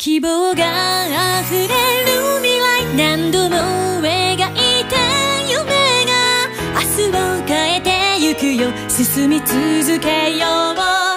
希望が溢れる未来何度も描いた夢が明日を変えてゆくよ進み続けよう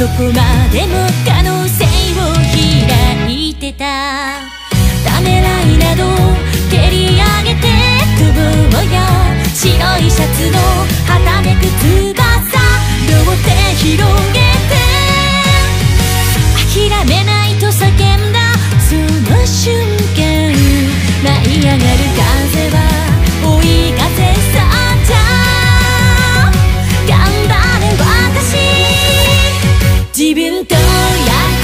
どこまでも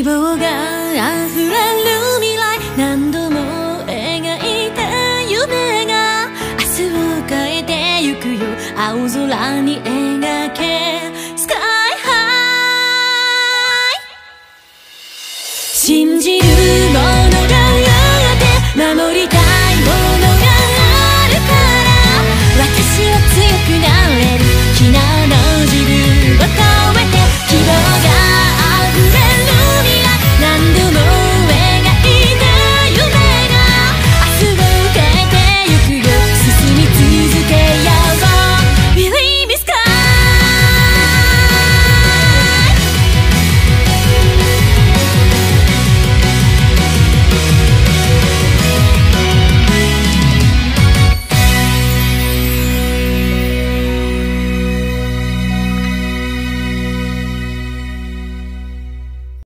希望が溢れる未来何度も描いた夢が明日を変えてゆくよ青空に描